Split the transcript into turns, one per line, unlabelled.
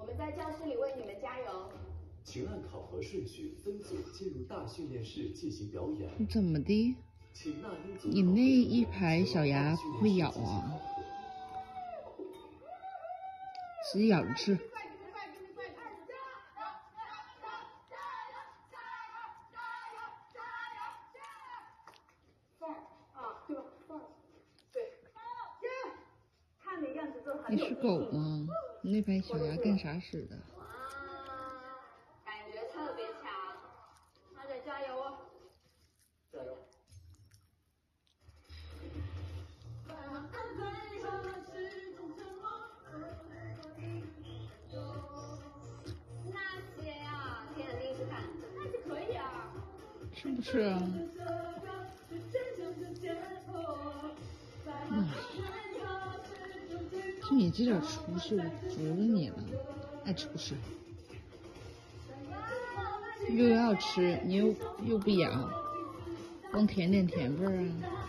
我们在教室里为你们加油。
请按考核顺序分组进入大训练室进行表演。
怎么的？
请那英
你那一排小牙不会咬啊？直接咬着吃。你是狗吗？你那排小牙干啥使的？
哇，感觉特别强，大家加油哦！
加油！
那些啊，天的第一次看，那些可以啊。
是不是啊？就你这点出息，我服了你了，爱吃不吃，又要吃，你又又不咬，光舔舔甜味儿啊。